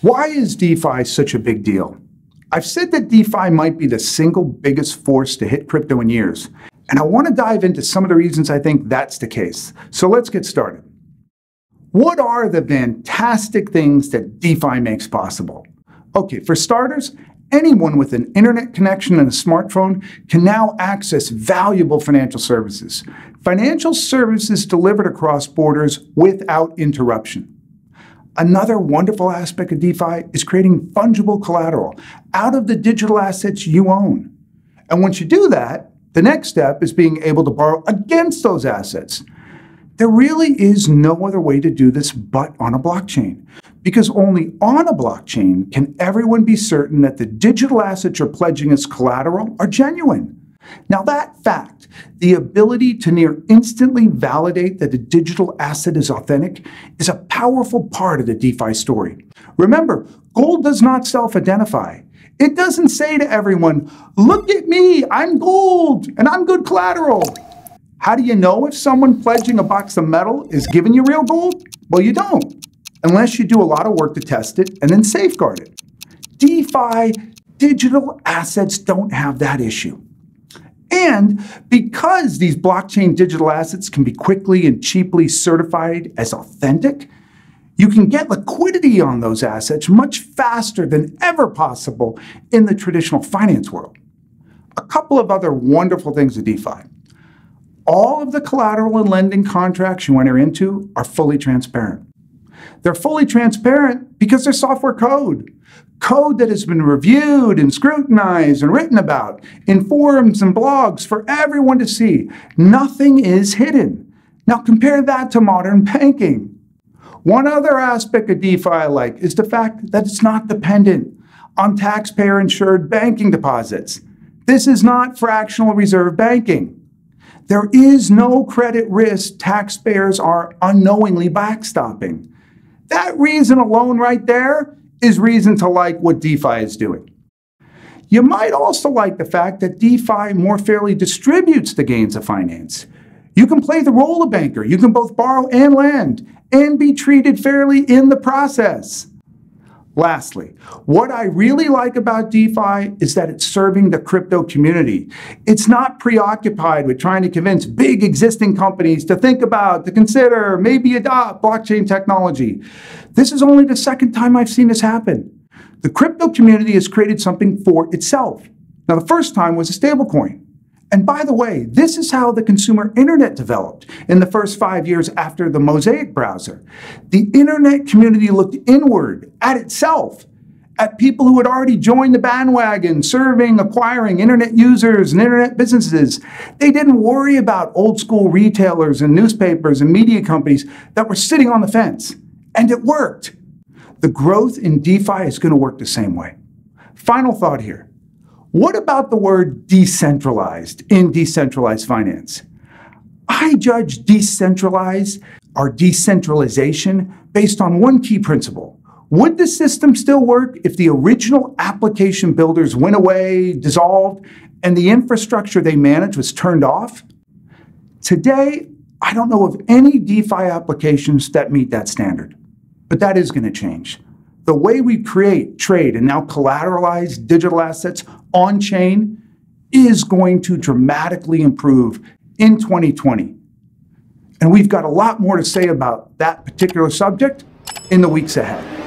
Why is DeFi such a big deal? I've said that DeFi might be the single biggest force to hit crypto in years, and I want to dive into some of the reasons I think that's the case. So let's get started. What are the fantastic things that DeFi makes possible? Okay, for starters, anyone with an internet connection and a smartphone can now access valuable financial services. Financial services delivered across borders without interruption. Another wonderful aspect of DeFi is creating fungible collateral out of the digital assets you own. And once you do that, the next step is being able to borrow against those assets. There really is no other way to do this but on a blockchain, because only on a blockchain can everyone be certain that the digital assets you're pledging as collateral are genuine. Now, that fact, the ability to near instantly validate that a digital asset is authentic, is a powerful part of the DeFi story. Remember, gold does not self identify. It doesn't say to everyone, look at me, I'm gold and I'm good collateral. How do you know if someone pledging a box of metal is giving you real gold? Well, you don't, unless you do a lot of work to test it and then safeguard it. DeFi digital assets don't have that issue. And because these blockchain digital assets can be quickly and cheaply certified as authentic, you can get liquidity on those assets much faster than ever possible in the traditional finance world. A couple of other wonderful things with DeFi. All of the collateral and lending contracts you enter into are fully transparent. They're fully transparent because they're software code code that has been reviewed and scrutinized and written about in forums and blogs for everyone to see. Nothing is hidden. Now compare that to modern banking. One other aspect of DeFi I like is the fact that it's not dependent on taxpayer insured banking deposits. This is not fractional reserve banking. There is no credit risk taxpayers are unknowingly backstopping. That reason alone, right there, is reason to like what DeFi is doing. You might also like the fact that DeFi more fairly distributes the gains of finance. You can play the role of banker. You can both borrow and lend and be treated fairly in the process. Lastly, what I really like about DeFi is that it's serving the crypto community. It's not preoccupied with trying to convince big existing companies to think about, to consider, maybe adopt blockchain technology. This is only the second time I've seen this happen. The crypto community has created something for itself. Now, the first time was a stablecoin. And by the way, this is how the consumer internet developed in the first five years after the Mosaic browser. The internet community looked inward at itself, at people who had already joined the bandwagon, serving, acquiring internet users and internet businesses. They didn't worry about old school retailers and newspapers and media companies that were sitting on the fence. And it worked. The growth in DeFi is going to work the same way. Final thought here. What about the word decentralized in decentralized finance? I judge decentralized or decentralization based on one key principle. Would the system still work if the original application builders went away, dissolved, and the infrastructure they managed was turned off? Today, I don't know of any DeFi applications that meet that standard, but that is going to change. The way we create, trade, and now collateralize digital assets on chain is going to dramatically improve in 2020. And we've got a lot more to say about that particular subject in the weeks ahead.